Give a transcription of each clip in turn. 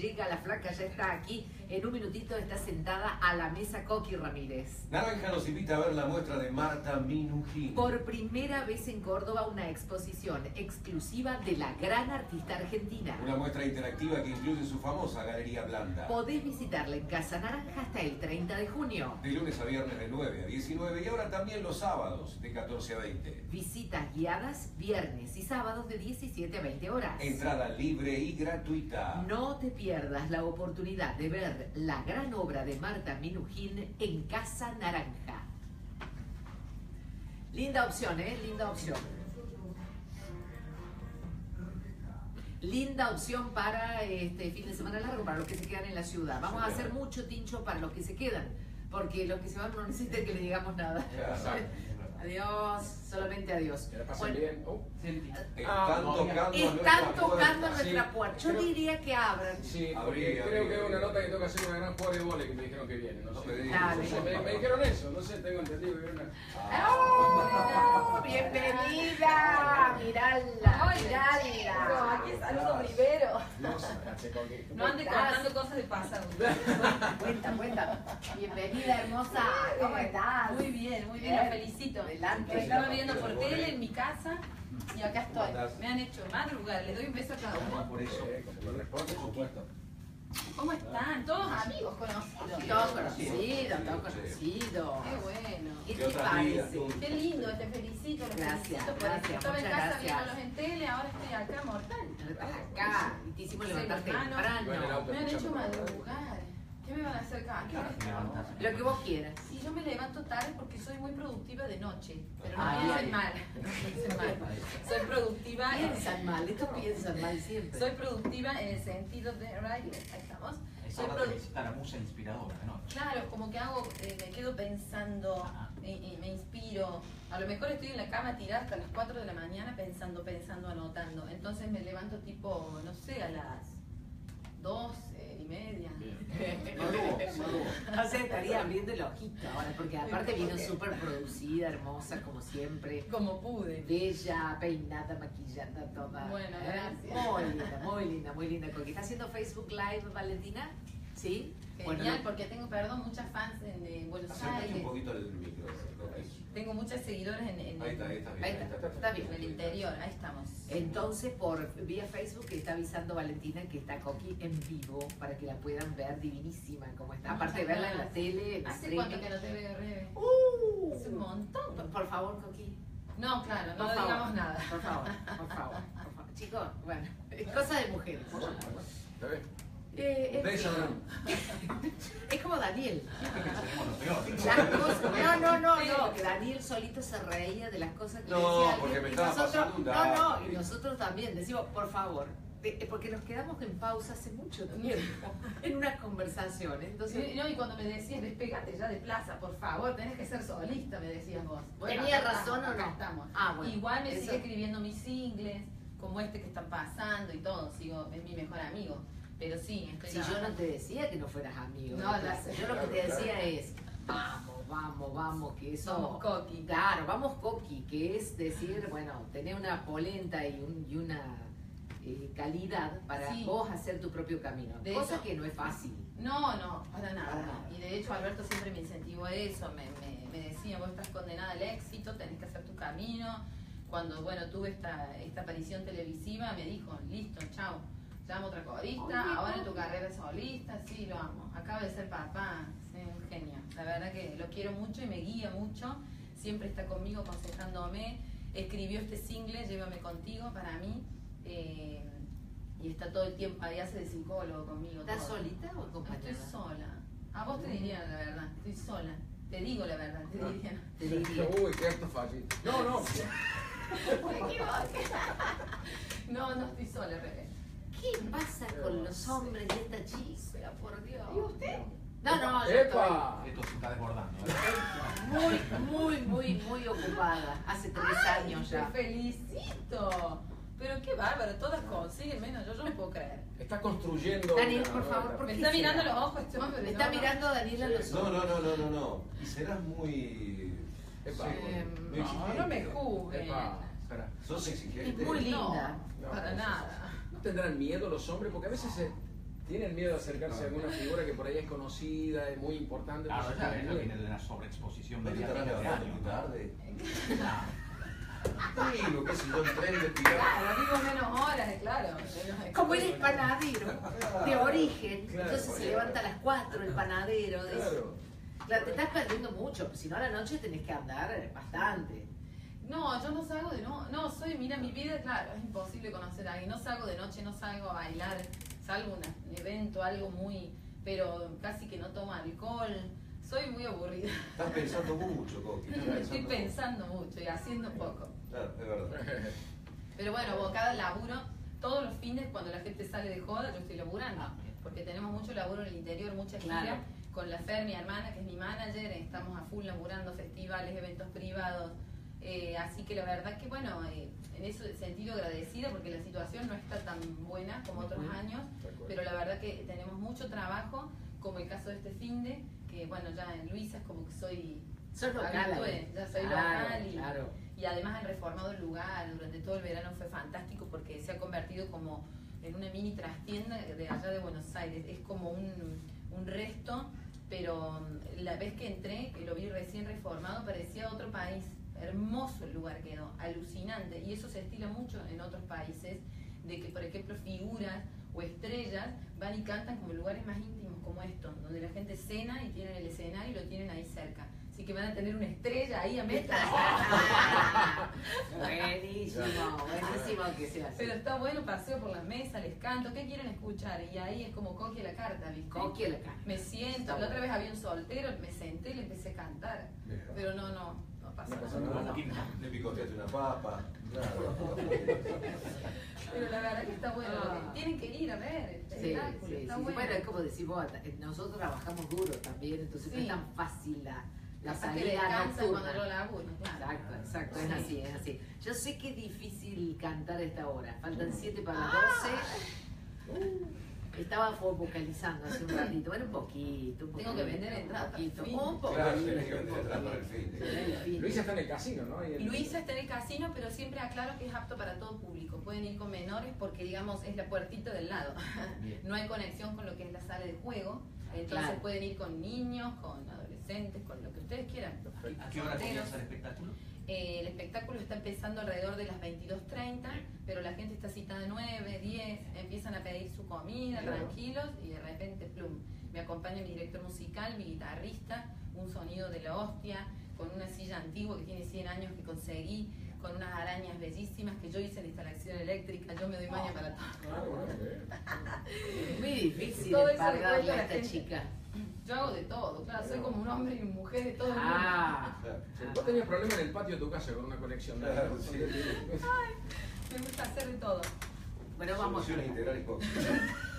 llega, la flaca ya está aquí. En un minutito está sentada a la mesa Coqui Ramírez. Naranja nos invita a ver la muestra de Marta Minujín. Por primera vez en Córdoba, una exposición exclusiva de la gran artista argentina. Una muestra interactiva que incluye su famosa Galería Blanda. Podés visitarla en Casa Naranja hasta el 30 de junio. De lunes a viernes de 9 a 19 y ahora también los sábados de 14 a 20. Visitas guiadas viernes y sábados de 17 a 20 horas. Entrada libre y gratuita. No te pierdas la oportunidad de ver la gran obra de Marta Minujín en Casa Naranja. Linda opción, ¿eh? Linda opción. Linda opción para este fin de semana largo, para los que se quedan en la ciudad. Vamos a hacer mucho tincho para los que se quedan, porque los que se van no necesitan que le digamos nada. Adiós, solamente adiós. Que la pasen bien. Oh. Están tocando Están tocando puerta. nuestra Sí. puerta. Yo Creo- diría que abran. Sí, Abrí, porque abrí, creo que es una nota que tengo que hacer una gran jugadora de vole que me dijeron que viene. No No sé. me me, me dijeron eso, no sé, tengo entendido que viene una. ¡Oh! ¡Bienvenida! Mirala, mirala. Aquí saludo primero. No ande contando cosas del pasado. Cuenta, cuenta. Bienvenida, hermosa. ¿Cómo estás? Muy bien, muy bien, Bien. los felicito. Adelante. Me estaba viendo por tele en mi casa y acá ¿Cómo estoy. Me han hecho madrugar, les doy un beso a cada uno. Por eso. Como corresponde, por supuesto. ¿Cómo están? Todos amigos conocidos. Todo conocido, todo conocido. Qué bueno. ¿Qué ¿Qué te parece? Qué lindo, te felicito, los Gracias, felicito por gracias. Estaba en casa gracias. viéndolos en tele, ahora estoy acá mortal. Acá, y te hicimos temprano. auto. Me han hecho madrugar. ¿Qué me van a hacer acá? ¿Qué hora es? Lo que vos quieras. Y yo me levanto tarde porque soy muy productiva de noche. Pero no Ah, piensen bien. mal. No piensen mal. Soy productiva. Piensan mal, estos piensan mal siempre. Soy productiva en el sentido de. Ahí estamos. Es Soy ahora te produ- visita la musa inspiradora, ¿no? Claro, como que hago, eh, me quedo pensando, me inspiro. A lo mejor estoy en la cama tirada hasta las 4 de la mañana pensando, pensando, anotando. Entonces me levanto tipo, no sé, a las 12 y media. O sea, estaría abriendo el ojito ahora, porque aparte vino súper producida, hermosa, como siempre. Como pude. Bella, peinada, maquillada, toda. Bueno, ¿eh? gracias. Muy linda, muy linda, muy linda. Coqui. ¿Está haciendo Facebook Live, Valentina? ¿Sí? Genial, no- porque tengo, perdón, muchas fans en Buenos Acércate un Aires. poquito el micro. Tengo muchas seguidoras en, en- está, ahí está bien. Ahí está, está bien. en el interior. Ahí estamos. Entonces, por vía Facebook está avisando Valentina que está Coqui en vivo para que la puedan ver divinísima como está. Aparte de verla en la tele, en ¿Hace streaming. cuánto que no te veo, Rebe? Uh, un montón. por, por favor, Coqui. No, claro, no favor, digamos nada. Por favor, por favor, por favor. Chicos, bueno, es cosa de mujeres. por favor. ¿Está bien? Eh, es como Daniel. Cosas- no, no, no, no, que Daniel solito se reía de las cosas que No, decía porque me y estaba nosotros, pasando un No, no, y nosotros también decimos, por favor, eh, porque nos quedamos en pausa hace mucho tiempo en una conversación, entonces no, y cuando me decías, despegate ya de plaza, por favor, tenés que ser solista, me decías vos. ¿Tenía acá razón estamos, o no? estamos. Ah, bueno, Igual me eso- sigue escribiendo mis singles, como este que están pasando y todo, sigo, es mi mejor amigo. Pero sí, estoy si yo no te decía que no fueras amigo, No, la yo lo que te decía claro. es, vamos, vamos, vamos, que eso... Somos coqui. Claro, vamos coqui, que es decir, bueno, tener una polenta y, un- y una eh, calidad para Sí. vos hacer tu propio camino. De cosa eso- que no es fácil. No, no, para nada. Para nada. Y de hecho Alberto siempre me incentivó a eso, me, me, me decía, vos estás condenada al éxito, tenés que hacer tu camino. Cuando, bueno, tuve esta, esta aparición televisiva, me dijo, listo, chao, otra corista, Oye, ahora ¿cómo? tu carrera es solista, sí, lo amo. Acaba de ser papá, es un genio. La verdad que lo quiero mucho y me guía mucho, siempre está conmigo aconsejándome. Escribió este single, Llévame contigo, para mí. eh, y está todo el tiempo ahí, hace de psicólogo conmigo. ¿Estás todo. solita o Estoy acompañada? sola. A vos te diría la verdad, estoy sola. Te digo la verdad, te diría. Te diría. Uy, qué acto. No, no. Me equivoqué. No, no estoy sola, Rebe. ¿Qué pasa con los hombres de esta chica, por Dios? ¿Y usted? No, no, yo ¡Epa! Esto se está desbordando. ¿eh? muy, muy, muy, muy ocupada. Hace tres Ay, años ya. Te felicito. Pero qué bárbaro, todas consiguen menos yo, yo no puedo creer. Está construyendo. Daniel, una por favor, etapa. ¿por Me está mirando los ojos este hombre. Me no, está no. mirando a Daniel a los No, ojos. no, no, no, no, no. Y serás muy. Epa. Sí, Eh, muy No, no me exigente. juzguen. Epa. Espera. Sos exigente. Es muy linda. No, No, para no, nada. ¿No tendrán miedo los hombres? Porque a veces se ¿Tienen miedo de acercarse a alguna figura que por ahí es conocida, es muy importante? Claro, ya tienen ves, miedo? viene de la sobreexposición ¿No te estarás mediática de tarde? No. Digo, qué sé yo, el tren de. Claro, vivo menos horas, claro. Como él es panadero de origen, Claro, entonces se levanta a las 4 el panadero. de- Claro. Claro, te estás perdiendo mucho, si no a la noche tenés que andar bastante. No, yo no salgo de no, no, soy, mira, mi vida, claro, es imposible conocer a alguien. No salgo de noche, no salgo a bailar, salgo a un evento, algo muy, pero casi que no tomo alcohol. Soy muy aburrida. Estás pensando mucho, Coqui. Estoy mucho. pensando mucho y haciendo poco. Claro, es verdad. Pero bueno, vos, cada laburo, todos los fines cuando la gente sale de joda, yo estoy laburando. Porque tenemos mucho laburo en el interior, mucha gira. Claro. Con la Fer, mi hermana, que es mi manager, estamos a full laburando festivales, eventos privados. Eh, así que la verdad que bueno, eh, en ese sentido agradecida porque la situación no está tan buena como otros años, pero la verdad que tenemos mucho trabajo, como el caso de este finde, que bueno, ya en Luisa es como que soy Sos local. Ya soy Claro, local y- Claro. y además han reformado el lugar, durante todo el verano fue fantástico porque se ha convertido como en una mini trastienda de allá de Buenos Aires. Es como un, un resto, pero la vez que entré, que lo vi recién reformado, parecía otro país. Hermoso el lugar quedó, alucinante. Y eso se estila mucho en otros países, de que por ejemplo figuras o estrellas van y cantan como lugares más íntimos como esto, donde la gente cena y tienen el escenario y lo tienen ahí cerca. Así que van a tener una estrella ahí a metros. buenísimo, buenísimo que se hace. Pero está bueno, paseo por la mesa, les canto, ¿qué quieren escuchar? Y ahí es como coge la carta, ¿viste? A la cara. Me siento, Está la otra vez había un soltero, me senté y le empecé a cantar. Pero no, no, no pasa nada. Le picoteaste una papa. Pero la verdad que está bueno. Ah. Tienen que ir a ver el Sí, espectáculo, sí, está sí. bueno. Bueno, es como decís vos, eh, nosotros trabajamos duro también, entonces no es tan fácil la, la salida nocturna. cuando yo laburo, claro. Exacto, exacto, Sí. es así, es así. Yo sé que es difícil cantar a esta hora, faltan 7 para Ah. las 12. Estaba vocalizando hace un ratito, bueno, un poquito, un Tengo poquito, que vender entradas poquito, para el fin. un poquito. Claro, tenés que vender atrás para el fin. El fin. Luisa está en el casino, ¿no? En- Luisa está en el casino, pero siempre aclaro que es apto para todo público. Pueden ir con menores porque, digamos, es la puertita del lado. Bien. No hay conexión con lo que es la sala de juego. Entonces Claro. pueden ir con niños, con adolescentes, con lo que ustedes quieran. ¿A qué hora comienza el espectáculo? Eh, el espectáculo está empezando alrededor de las 22.30, pero la gente está citada 9, 10, empiezan a pedir su comida, Claro. tranquilos, y de repente, plum, me acompaña mi director musical, mi guitarrista, un sonido de la hostia, con una silla antigua que tiene 100 años que conseguí, con unas arañas bellísimas que yo hice en instalación eléctrica, yo me doy maña para todo. Ah. Muy difícil Todo eso la esta gente. chica. Yo hago de todo, claro, soy como un hombre y una mujer de todo el mundo. Ah, Vos tenías problemas en el patio de tu casa con una conexión. Claro, sí. Me gusta hacer de todo. bueno, vamos. Soluciones integrales Coqui.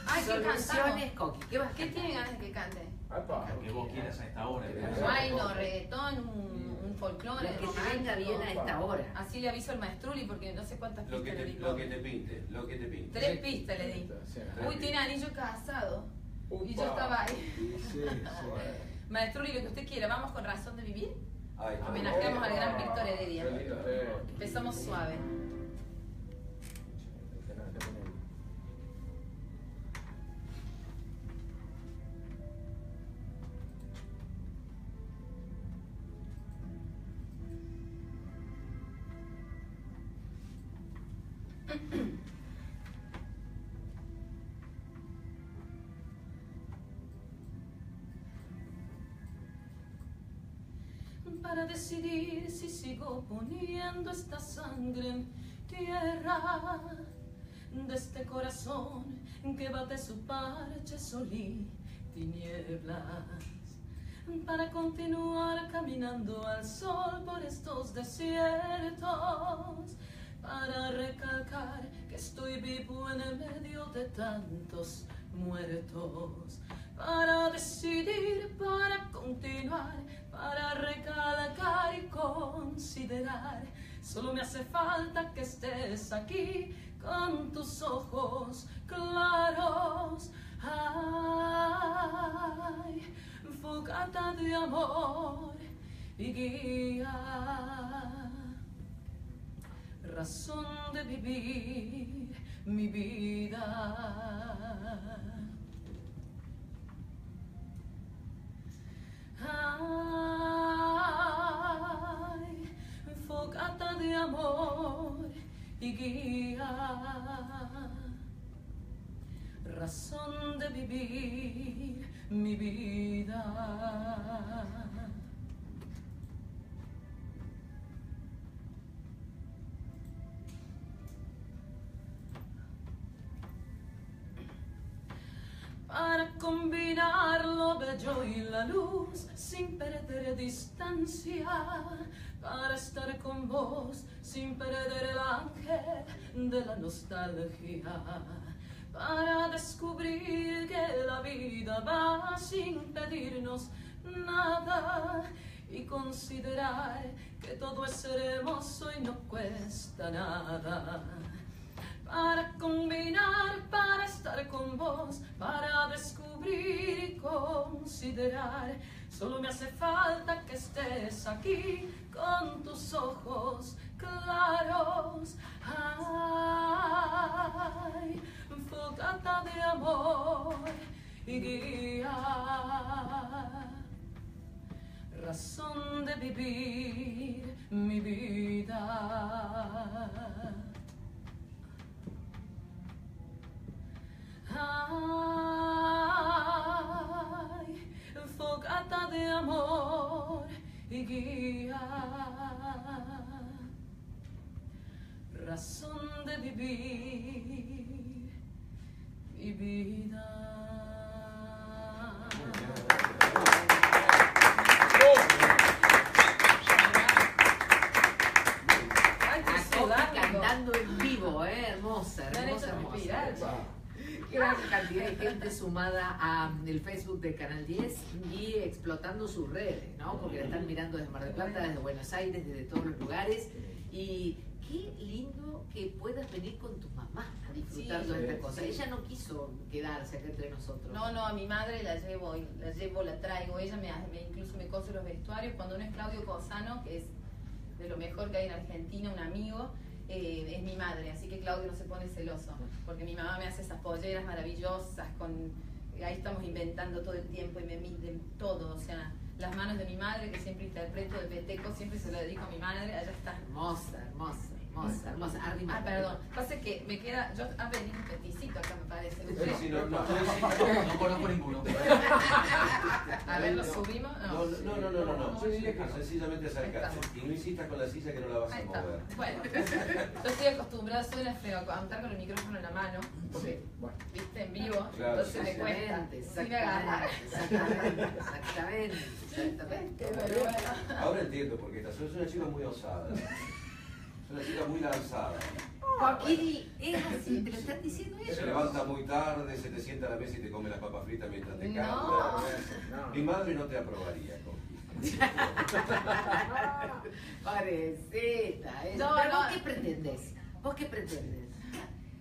Ay, ¿qué cantamos? Soluciones, Coqui. ¿Qué vas ¿Qué tiene ganas de que cante? Lo que vos quieras a esta hora. Bueno, reggaetón, un, un folclore, Lo que te romántico. venga bien a esta hora. Así le aviso al maestruli porque no sé cuántas Lo pistas que, le te, di. lo que te pinte, lo que te pinte. Tres pistas le di. Sí. Uy, tiene anillo casado. Y yo estaba ahí. Sí, sí, sí. Maestruli, lo que usted quiera, vamos con razón de vivir. Ay. Homenajeamos al gran Víctor Heredia. Eh. Empezamos suave. decidir si sigo poniendo esta sangre en tierra de este corazón que bate su parche sol y tinieblas para continuar caminando al sol por estos desiertos para recalcar que estoy vivo en el medio de tantos muertos para decidir, para continuar, para recalcar y considerar. Solo me hace falta que estés aquí con tus ojos claros. Ay, fogata de amor y guía razón de vivir mi vida. Ay, fogata de amor y guía, razón de vivir mi vida. Bello y la luz sin perder distancia, para estar con vos sin perder el ángel de la nostalgia, para descubrir que la vida va sin pedirnos nada y considerar que todo es hermoso y no cuesta nada. Para combinar, para estar con vos, para descubrir y considerar. Solo me hace falta que estés aquí con tus ojos claros. Ay, fogata de amor y guía. Razón de vivir mi vida. Ay, de amor y guía, razón de vivir mi vida. Cantando en vivo, ¿eh? hermosa, hermosa, hermosa. Gran cantidad de gente sumada al Facebook de Canal 10 y explotando sus redes, ¿no? Porque la están mirando desde Mar del Plata, desde Buenos Aires, desde todos los lugares. Y qué lindo que puedas venir con tu mamá a disfrutar Sí, de esta cosa. sí. Ella no quiso quedarse acá entre nosotros. No, no, a mi madre la llevo, la llevo, la traigo. Ella me, me- incluso me cose los vestuarios. Cuando no es Claudio Cosano, que es de lo mejor que hay en Argentina, un amigo, eh, es mi madre. Así que Claudio no se pone celoso, porque mi mamá me hace esas polleras maravillosas con... Ahí estamos inventando todo el tiempo y me miden todo, o sea, las manos de mi madre, que siempre interpreto de Peteco, siempre se lo dedico a mi madre, allá está. Hermosa, hermosa, hermosa, hermosa. Arriba. Ah, perdón. Pasa que me queda. Yo, ha venido un peticito acá, me parece. Sí, sí, no, no, no, No conozco ninguno. A ver, lo subimos. No, no, no, no, no, no. Sí, sí, déjalo. Sencillamente acercarse. Y no insistas con la silla que no la vas a mover. Bueno, yo estoy acostumbrada, soy una a cantar con el micrófono en la mano, Sí, bueno. viste, en vivo, Claro, entonces me cuesta. Exactamente, exactamente, exactamente, exactamente. Pero bueno. Ahora entiendo por qué estás. Sos una chica muy osada. Una chica muy lanzada. Joaquín, es así, te lo están diciendo Se ellos. levanta muy tarde, se te sienta a la mesa y te come las papas fritas mientras te No. canta. No. Mi madre no te aprobaría, ella. No, Pero no. vos qué pretendés? ¿Vos qué pretendés?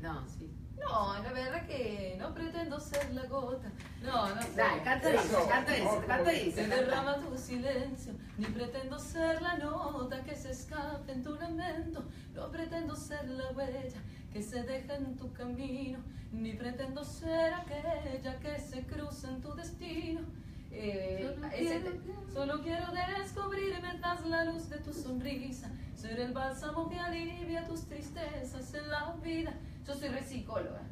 No, sí. No, la verdad que no pretendo ser la gota. No, no sé. Dale, canta eso, canta eso, canta eso. Se derrama tu silencio, ni pretendo ser la nota que se escape en tu lamento, no pretendo ser la huella que se deja en tu camino, ni pretendo ser aquella que se cruza en tu destino. Eh, Solo quiero, solo quiero descubrirme tras la luz de tu sonrisa, ser el bálsamo que alivia tus tristezas en la vida. Yo soy re psicóloga.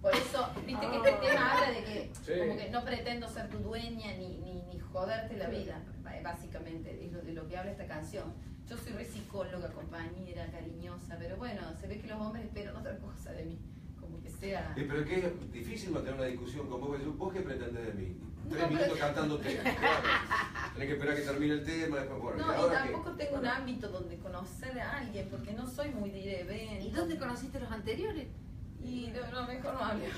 Por eso, viste que este tema habla de que Sí. como que no pretendo ser tu dueña ni, ni, ni joderte la vida, ba- básicamente, es lo, de lo que habla esta canción. Yo soy re psicóloga, compañera, cariñosa, pero bueno, se ve que los hombres esperan otra cosa de mí, como que sea... Eh, Pero es que es difícil mantener una discusión con vos. ¿Vos qué pretendés de mí? Tres No, minutos pero- cantándote. Tenés que esperar que termine el tema, después bueno. No, ¿y tampoco tengo un ámbito donde conocer a alguien, porque no soy muy de ir a eventos. ¿Y dónde conociste los anteriores? Y no, no, mejor no hablemos.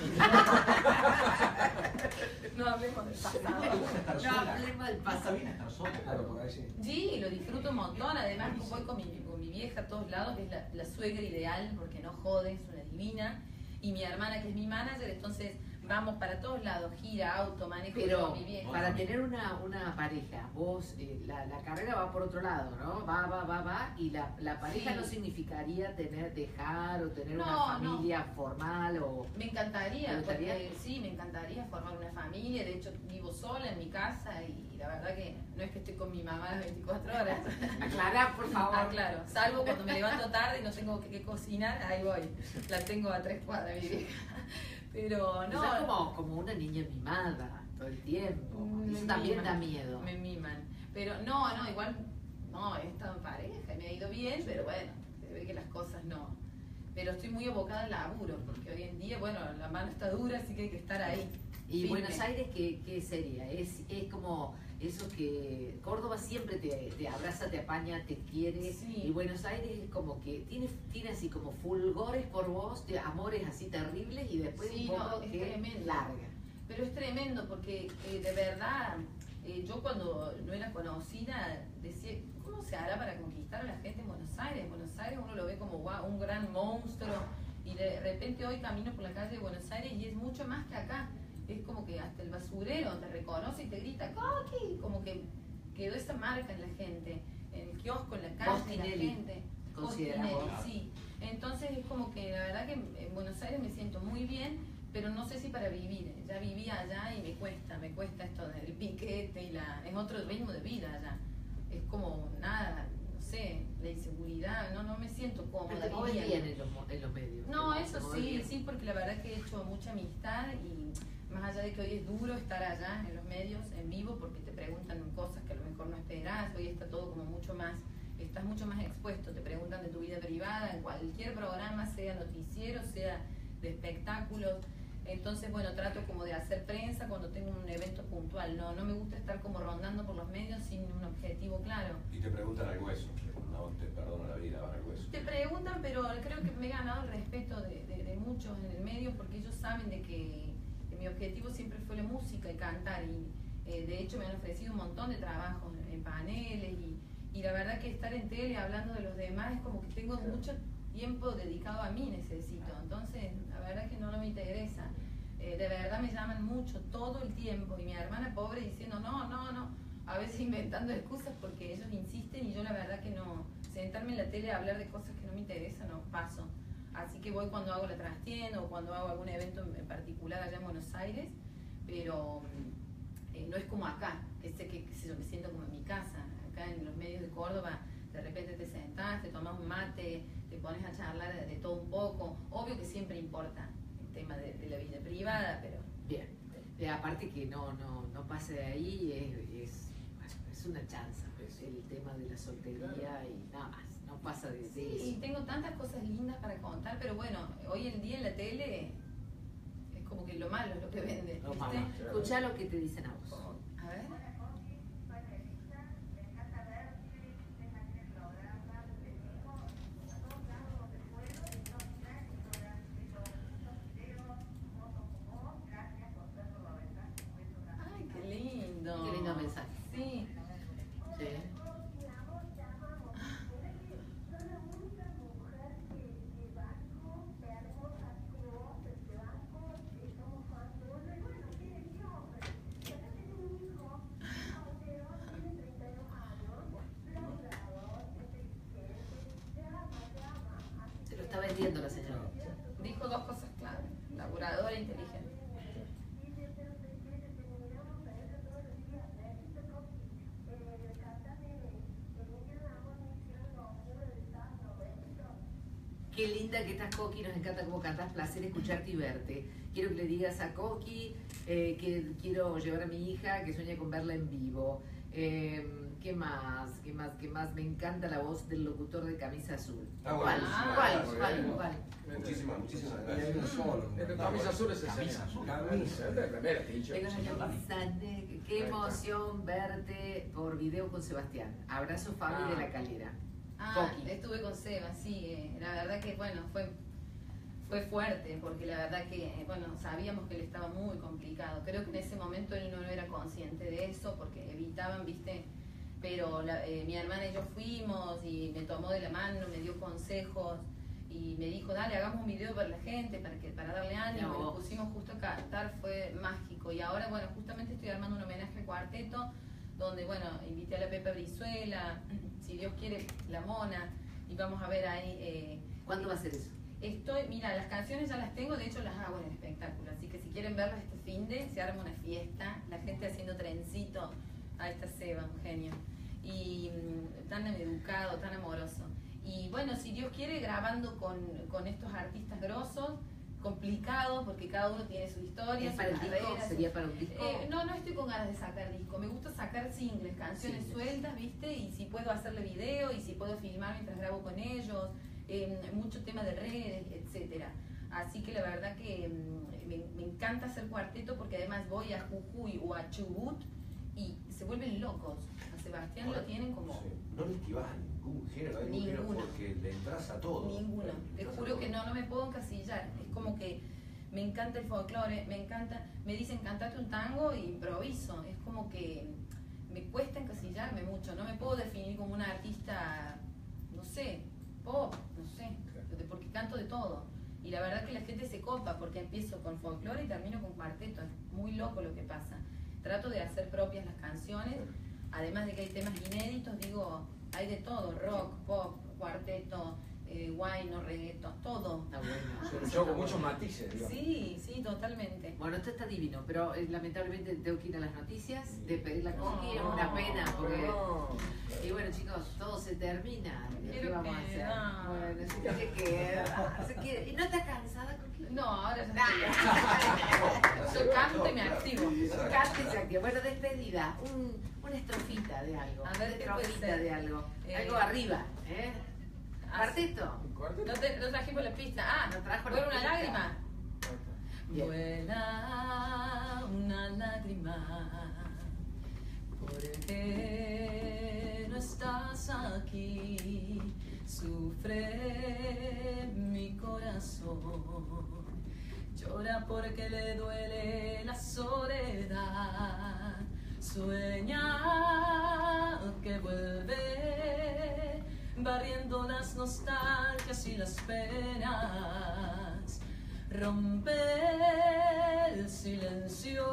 no hablemos del pasado. ¿Te gusta estar No hablemos del pasado. bien estar sola. Claro, por ahí sí. Sí, lo disfruto un montón. Además, voy con mi, con mi vieja a todos lados, que es la, la suegra ideal, porque no jode, es una divina. Y mi hermana, que es mi manager, entonces vamos para todos lados, gira, auto, manejo Pero mi vieja. para tener una, una pareja, vos, eh, la, la carrera va por otro lado, ¿no? Va, va, va, va, y la, la pareja Sí. no significaría tener, dejar o tener No, una no. familia formal o... Me encantaría, ¿Te gustaría? porque sí, me encantaría formar una familia. De hecho, vivo sola en mi casa y la verdad que no es que estoy con mi mamá las 24 horas. Aclarar, por favor. Ah, claro, salvo cuando me levanto tarde y no tengo que, que cocinar, ahí voy. La tengo a tres cuadras, mi vieja. Pero No, no, como, como una niña mimada todo el tiempo. Mm, Eso me también miman. da miedo. me miman. Pero no, no, igual, no, he estado en pareja me ha ido bien, pero bueno, se ve que las cosas no. Pero estoy muy abocada al laburo, porque hoy en día, bueno, la mano está dura, así que hay que estar ahí. ¿Y. Buenos Aires qué, qué sería? Es, es como eso que Córdoba siempre te, te abraza, te apaña, te quiere. Sí. Y Buenos Aires es como que tiene, tiene así como fulgores por vos, de amores así terribles y después Sí, un no, poco es que tremendo. larga. Pero es tremendo porque eh, de verdad, eh, yo cuando no era conocida, decía, ¿cómo se hará para conquistar a la gente en Buenos Aires? En Buenos Aires uno lo ve como guau, un gran monstruo y de repente hoy camino por la calle de Buenos Aires y es mucho más que acá. Es como que hasta el basurero te reconoce y te grita, ¡Coqui! Como que quedó esa marca en la gente, en el kiosco, en la calle, en la gente. Sí. Entonces es como que la verdad que en Buenos Aires me siento muy bien, pero no sé si para vivir. Ya vivía allá y me cuesta, me cuesta esto del piquete y la. Es otro ritmo de vida allá. Es como nada, no sé, la inseguridad, no, no me siento Pero cómoda. te mueves viviendo. bien en los, mo- en los medios. No, eso sí, bien. sí, porque la verdad que he hecho mucha amistad y más allá de que hoy es duro estar allá en los medios, en vivo, porque te preguntan cosas que a lo mejor no esperás, hoy está todo como mucho más, estás mucho más expuesto, te preguntan de tu vida privada, en cualquier programa, sea noticiero, sea de espectáculos. Entonces, bueno, trato como de hacer prensa cuando tengo un evento puntual. No, no me gusta estar como rondando por los medios sin un objetivo claro. Y te preguntan al hueso. No te perdono la vida, van al hueso. Te preguntan, pero creo que me he ganado el respeto de, de- de muchos en el medio porque ellos saben de que mi objetivo siempre fue la música y cantar. Y eh, de hecho me han ofrecido un montón de trabajos en, paneles y, y la verdad que estar en tele hablando de los demás es como que tengo mucho tiempo dedicado a mí necesito. Entonces, la verdad que no, no me interesa. Eh, de verdad me llaman mucho todo el tiempo y mi hermana pobre diciendo no, no, no, a veces inventando excusas porque ellos insisten y yo la verdad que no, sentarme en la tele a hablar de cosas que no me interesan, no paso. Así que voy cuando hago la trastienda o cuando hago algún evento en particular allá en Buenos Aires, pero eh, no es como acá, que sé que, sé yo, me siento como en mi casa. Acá en los medios de Córdoba, de repente te sentás, te tomas un mate, te pones a charlar de, de todo un poco. Obvio que siempre importa el tema de, de la vida privada, pero Bien. Eh, aparte que no, no, no pase de ahí, es, es, bueno, es una chanza, pues, el tema de la soltería y nada más, no pasa de, de Sí, tengo tantas cosas lindas para contar, pero bueno, hoy en día en la tele es como que lo malo es lo que vende. Escuchá lo que te dicen a vos. Como- A ver. Ay, qué lindo. Qué lindo mensaje. Sí. Sí. Se lo está vendiendo la señora. Dijo dos cosas claves. Laburadora e inteligente. Qué linda que estás, Coqui. Nos encanta cómo cantas. Placer escucharte y verte. Quiero que le digas a Coqui eh, que quiero llevar a mi hija que sueña con verla en vivo. Eh, ¿Qué más? ¿Qué más? ¿Qué más? Me encanta la voz del locutor de camisa azul. Ah, ¿Cuál? ¿Cuál? Ah, ¿Cuál? bueno. ¿Cuál? Muchísimas, muchísimas hay gracias. solo. No, camisa azul es el camisa azul. Camisa, negra. Qué emoción verte por video con Sebastián. Abrazo Fabi de la Calera. Ah, Coqui. estuve con Seba, sí. eh, la verdad que, bueno, fue, fue fuerte, porque la verdad que, eh, bueno, sabíamos que él estaba muy complicado. Creo que en ese momento él no era consciente de eso, porque evitaban, viste, pero la- eh, mi hermana y yo fuimos y me tomó de la mano, me dio consejos y, me dijo, dale, hagamos un video para la gente, para, que, para darle ánimo. No. Y nos pusimos justo a cantar, fue mágico. Y ahora, bueno, justamente estoy armando un homenaje al cuarteto, donde, bueno, invité a la Pepa Brizuela, si Dios quiere, la Mona, y vamos a ver ahí... eh, ¿Cuándo va a ser eso? Estoy, mira, las canciones ya las tengo, de hecho las hago en el espectáculo, así que si quieren verlas este fin de, se arma una fiesta, la gente haciendo trencito, a esta Seba, un genio, y mm, tan educado, tan amoroso. Y bueno, si Dios quiere, grabando con, con estos artistas grosos, complicado, porque cada uno tiene su historia, ¿Es su para el disco? carrera, su- ¿Sería para un disco? eh, no, no estoy con ganas de sacar disco. Me gusta sacar singles, canciones sueltas, ¿viste? Y si puedo hacerle video y si puedo filmar mientras grabo con ellos. eh, mucho tema de redes, etcétera. Así que la verdad que mm, me, me encanta hacer cuarteto porque además voy a Jujuy o a Chubut se vuelven locos. A Sebastián lo tienen como Sí. No le esquivas a ningún género, a ningún género porque le entras a todo. Ninguno. Te juro que no, no me puedo encasillar. Es como que me encanta el folclore, me encanta, me dicen cantate un tango e improviso. Es como que me cuesta encasillarme mucho. No me puedo definir como una artista, no sé, pop, no sé, porque canto de todo. Y la verdad que la gente se copa porque empiezo con folclore y termino con cuarteto. Es muy loco lo que pasa. Trato de hacer propias las canciones, además de que hay temas inéditos, digo, hay de todo, rock, pop, cuarteto, eh, guayno, reggaeton, todo. Está bueno. Un show con muchos matices, digamos. Sí, sí, totalmente. Bueno, esto está divino, pero eh, lamentablemente tengo que ir a las noticias, de pedir la coqui, es una pena, porque... No. Y bueno, chicos, todo se termina. ¿Qué Quiero vamos a hacer? Bueno, se quiere quedar. se quiere- ¿Y no está cansada, Coqui? No, ahora ya estoy. Yo canto y me activo. Cante y se activa. Bueno, despedida. Un, una estrofita de algo. A ver, una ¿qué puede estrofita ser? de algo. Eh, algo arriba, ¿eh? Cuarteto. No, te, no trajimos la pista. Ah, No trajo la ¿Fue una pista. lágrima? Bien. Vuela una lágrima porque no estás aquí. Sufre mi corazón, llora porque le duele la soledad. Sueña que vuelve, barriendo las nostalgias y las penas. Rompe el silencio,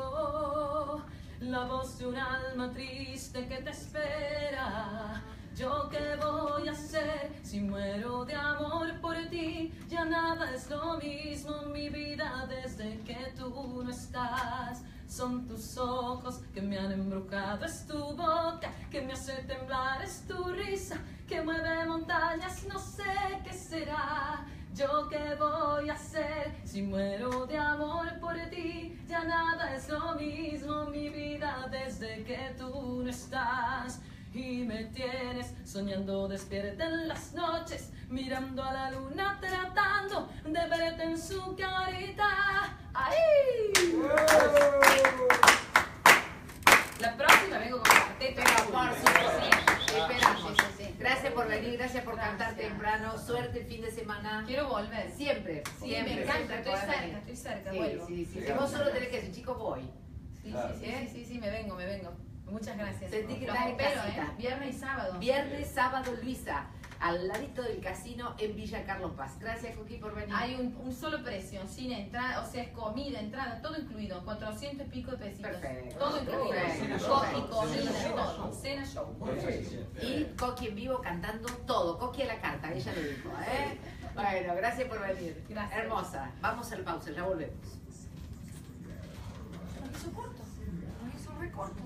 la voz de un alma triste que te espera. Yo qué voy a hacer si muero de amor por ti, ya nada es lo mismo mi vida desde que tú no estás. Son tus ojos que me han embrujado, es tu boca que me hace temblar, es tu risa que mueve montañas, no sé qué será. Yo qué voy a hacer si muero de amor por ti, ya nada es lo mismo mi vida desde que tú no estás. Y me tienes soñando despierta en las noches, mirando a la luna tratando de verte en su carita. ¡Ay! La próxima vengo con cuarteto. Por supuesto, esperamos. Sí, sí, sí. Gracias por venir, gracias por cantar Gracias. temprano. Suerte el fin de semana. Quiero volver. Siempre, Sí, siempre. me encanta, estoy cerca, venir. estoy cerca, Sí, vuelvo. sí, sí. Si vos solo tenés que decir, chicos, voy. Sí, Claro. sí, sí, sí, sí, sí, me vengo, me vengo. Muchas gracias. Sentí que estás en casita. ¿eh? Viernes y sábado. Viernes, sábado, Luisa, al ladito del casino en Villa Carlos Paz. Gracias, Coqui, por venir. Hay un, un solo precio, sin entrada, o sea, es comida, entrada, todo incluido, 400 y pico de pesitos. Perfecto. Todo incluido. Perfecto. Perfecto. comida, Cena todo. Cena show. Y Coqui en vivo cantando todo. Coqui a la carta, ella lo dijo, ¿eh? Bueno, gracias por venir. Gracias. Hermosa. Vamos al pausa, ya volvemos. Nos hizo corto. Nos hizo recorto.